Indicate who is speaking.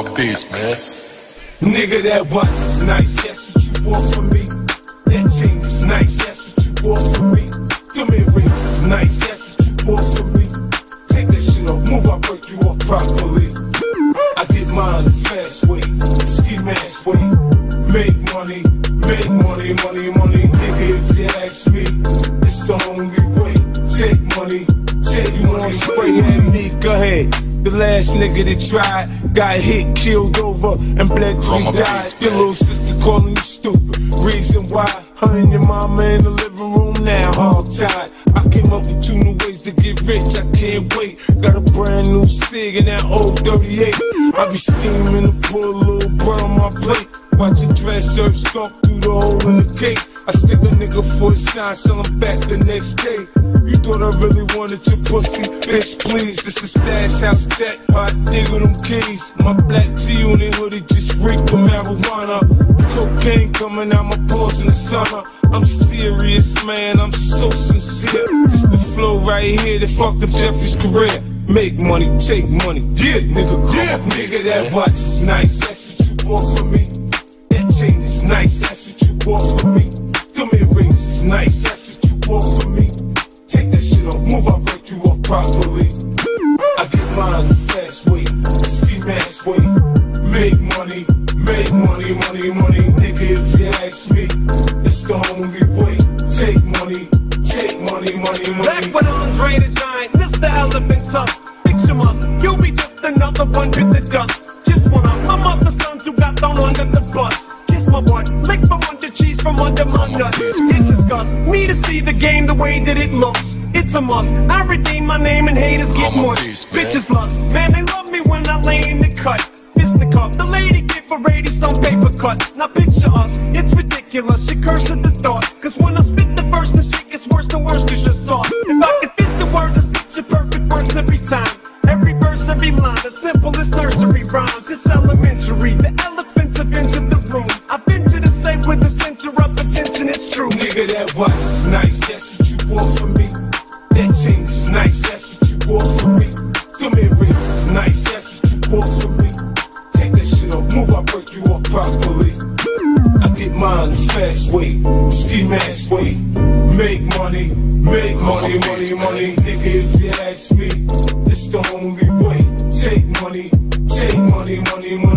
Speaker 1: beast, man.
Speaker 2: Nigga, that watch is nice, that's what you bought for me. That chain is nice, that's what you bought for me. Them earrings is nice, that's what you bought for me. Take that shit off, move, I break you off properly. I get mine the fast way, ski mask way. Make money, make money, money, money. Last nigga that tried got hit, killed over, and bled till he died. Your little sister calling you stupid. Reason why her and your mama in the living room now, all tied. I came up with two new ways to get rich. I can't wait. Got a brand new cig in that old 38. I be scheming to put a little bread on my plate. Watch your dress serve skunk through the hole in the cake. I stick a nigga for a sign, sell him back the next day. You thought I really wanted your pussy, bitch, please. This is stash house jackpot, digger them keys. My black tee on the hoodie just reek with marijuana. Cocaine coming out my pores in the summer. I'm serious, man, I'm so sincere. This the flow right here that fucked up Jeffrey's career. Make money, take money, yeah, nigga, yeah, nigga. That watch is nice, that's what you want for me. That chain is nice, that's what you want for me. Money, money, money. Nigga, if you ask me, it's the only way. Take money, take money, money, money.
Speaker 3: Back when Andre the Giant, Mr. Elephant Tusk. Picture us, you'll be just another one with the dust. Just one of my mother's sons who got thrown under the bus. Kiss my butt, lick my under cheese from under my nuts. It disgusts me to see the game the way that it looks. It's a must. I redeem my name and haters get mushed. Bitches lust, man, they love lady some paper cuts. Now picture us, it's ridiculous. She curse at the thought. Cause when I spit the verse, the shit gets worse, the worse is your sauce. If I could fit the words, it's picture perfect words every time. Every verse, every line, the simplest nursery rhymes. It's elementary. The elephants have been to the room. I've been to the same with the center of attention, it's true.
Speaker 2: Nigga, that watch is nice, that's what you bought for me. That chain is nice, move, I break you off properly. I get mine fast way, ski mask way. Make money, make money, money, money. Nigga, if you ask me, it's the only way. Take money, take money, money, money.